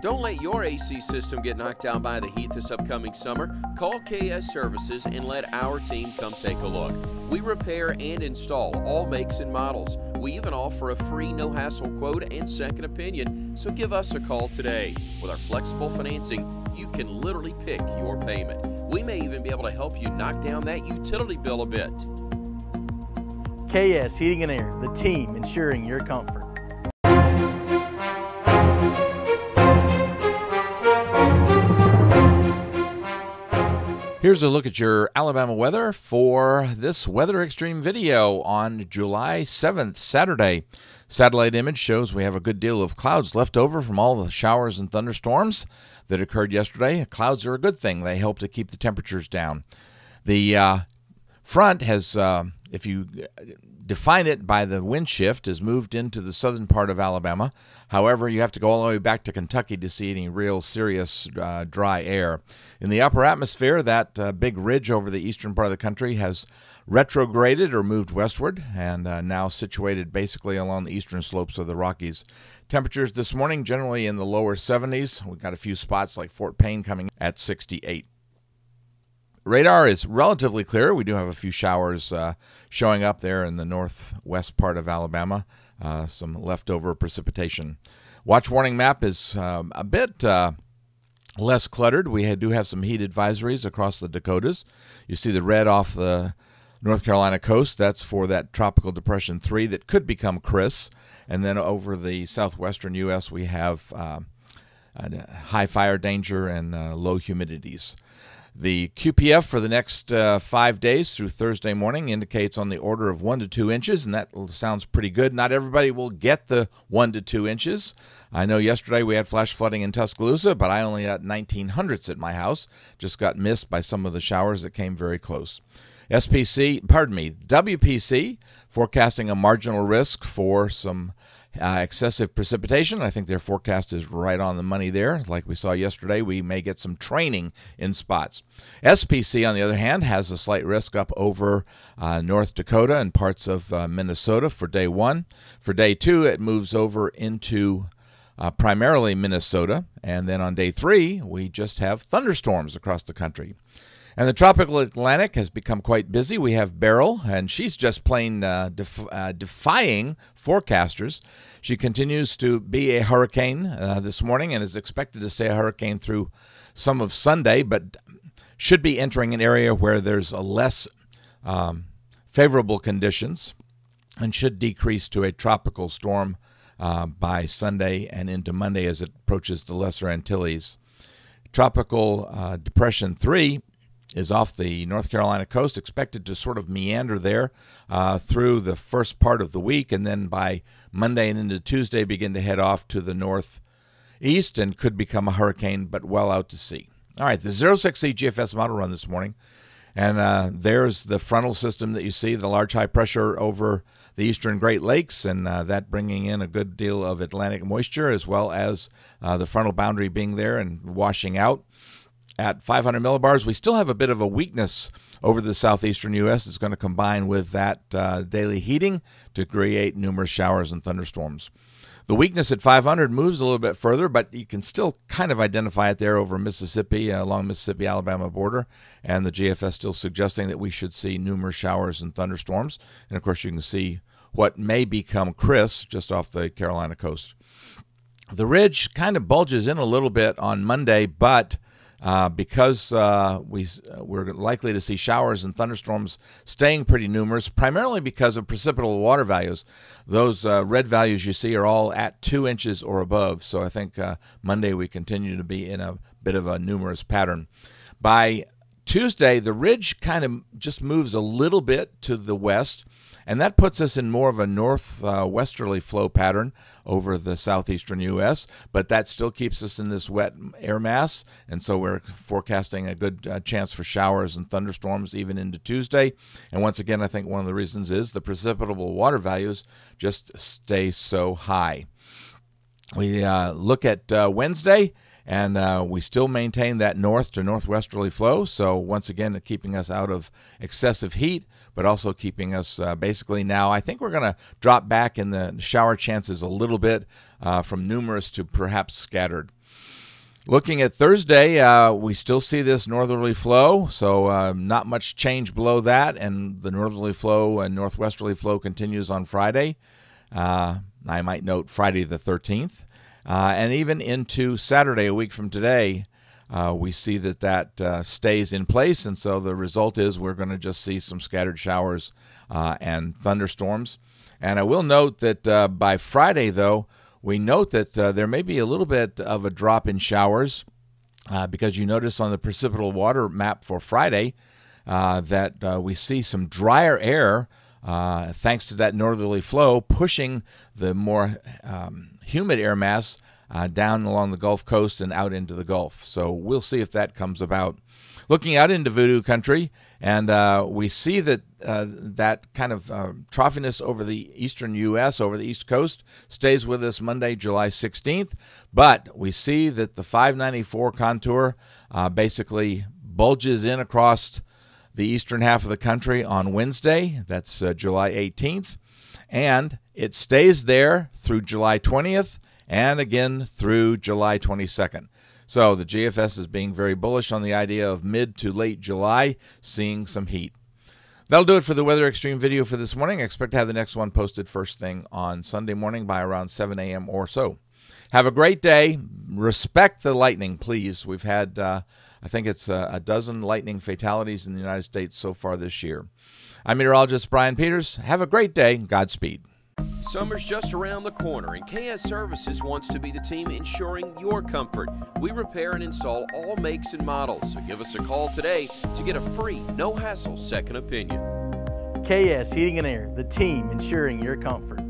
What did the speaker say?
Don't let your AC system get knocked out by the heat this upcoming summer. Call KS Services and let our team come take a look. We repair and install all makes and models. We even offer a free no hassle quote and second opinion, so give us a call today. With our flexible financing, you can literally pick your payment. We may even be able to help you knock down that utility bill a bit. KS Heating and Air, the team ensuring your comfort. Here's a look at your Alabama weather for this Weather Xtreme video on July 7th, Saturday. Satellite image shows we have a good deal of clouds left over from all the showers and thunderstorms that occurred yesterday. Clouds are a good thing, they help to keep the temperatures down. The uh, front has, uh, if you define it by the wind shift, has moved into the southern part of Alabama. However, you have to go all the way back to Kentucky to see any real serious uh, dry air. In the upper atmosphere, that uh, big ridge over the eastern part of the country has retrograded or moved westward and uh, now situated basically along the eastern slopes of the Rockies. Temperatures this morning generally in the lower 70s. We've got a few spots like Fort Payne coming at 68. Radar is relatively clear. We do have a few showers uh, showing up there in the northwest part of Alabama, uh, some leftover precipitation. Watch warning map is um, a bit uh, less cluttered. We do have some heat advisories across the Dakotas. You see the red off the North Carolina coast. That's for that tropical depression 3 that could become Chris. And then over the southwestern U.S., we have uh, high fire danger and uh, low humidities. The QPF for the next uh, five days through Thursday morning indicates on the order of one to two inches, and that sounds pretty good. Not everybody will get the one to two inches. I know yesterday we had flash flooding in Tuscaloosa, but I only got 19 hundredths at my house. Just got missed by some of the showers that came very close. SPC, pardon me, WPC forecasting a marginal risk for some uh, excessive precipitation. I think their forecast is right on the money there. Like we saw yesterday, we may get some training in spots. SPC, on the other hand, has a slight risk up over uh, North Dakota and parts of uh, Minnesota for day one. For day two, it moves over into uh, primarily Minnesota. And then on day three, we just have thunderstorms across the country. And the tropical Atlantic has become quite busy. We have Beryl, and she's just plain uh, def- uh, defying forecasters. She continues to be a hurricane uh, this morning and is expected to stay a hurricane through some of Sunday, but should be entering an area where there's a less um, favorable conditions and should decrease to a tropical storm uh, by Sunday and into Monday as it approaches the Lesser Antilles. Tropical uh, Depression 3 is off the North Carolina coast, expected to sort of meander there uh, through the first part of the week, and then by Monday and into Tuesday begin to head off to the northeast and could become a hurricane, but well out to sea. All right, the 06Z GFS model run this morning, and uh, there's the frontal system that you see, the large high pressure over the eastern Great Lakes, and uh, that bringing in a good deal of Atlantic moisture, as well as uh, the frontal boundary being there and washing out at 500 millibars. We still have a bit of a weakness over the southeastern U.S. It's going to combine with that uh, daily heating to create numerous showers and thunderstorms. The weakness at 500 moves a little bit further, but you can still kind of identify it there over Mississippi, uh, along Mississippi Alabama border, and the GFS still suggesting that we should see numerous showers and thunderstorms. And of course, you can see what may become Chris just off the Carolina coast. The ridge kind of bulges in a little bit on Monday, but uh, because uh, we, uh, we're likely to see showers and thunderstorms staying pretty numerous, primarily because of precipitable water values. Those uh, red values you see are all at two inches or above. So I think uh, Monday we continue to be in a bit of a numerous pattern. By Tuesday, the ridge kind of just moves a little bit to the west. And that puts us in more of a northwesterly uh, flow pattern over the southeastern U.S., but that still keeps us in this wet air mass. And so we're forecasting a good uh, chance for showers and thunderstorms even into Tuesday. And once again, I think one of the reasons is the precipitable water values just stay so high. We uh, look at uh, Wednesday and uh, we still maintain that north to northwesterly flow. So, once again, keeping us out of excessive heat, but also keeping us uh, basically now. I think we're going to drop back in the shower chances a little bit uh, from numerous to perhaps scattered. Looking at Thursday, uh, we still see this northerly flow, so uh, not much change below that, and the northerly flow and northwesterly flow continues on Friday. Uh, I might note Friday the 13th, uh, and even into Saturday, a week from today, uh, we see that that uh, stays in place, and so the result is we're going to just see some scattered showers and thunderstorms. And I will note that by Friday, though, we note that uh, there may be a little bit of a drop in showers uh, because you notice on the precipitable water map for Friday uh, that uh, we see some drier air uh, thanks to that northerly flow pushing the more um, humid air mass uh, down along the Gulf Coast and out into the Gulf. So we'll see if that comes about. Looking out into voodoo country, and uh, we see that uh, that kind of uh, troughiness over the eastern U.S., over the East Coast, stays with us Monday, July 16th. But we see that the 594 contour uh, basically bulges in across the eastern half of the country on Wednesday. That's uh, July 18th. And it stays there through July 20th and again through July 22nd. So the GFS is being very bullish on the idea of mid to late July seeing some heat. That'll do it for the Weather Xtreme video for this morning. I expect to have the next one posted first thing on Sunday morning by around 7 a.m. or so. Have a great day. Respect the lightning, please. We've had, uh, I think it's a, a dozen lightning fatalities in the United States so far this year. I'm meteorologist Brian Peters. Have a great day. Godspeed. Summer's just around the corner, and KS Services wants to be the team ensuring your comfort. We repair and install all makes and models, so give us a call today to get a free, no hassle second opinion. KS Heating and Air, the team ensuring your comfort.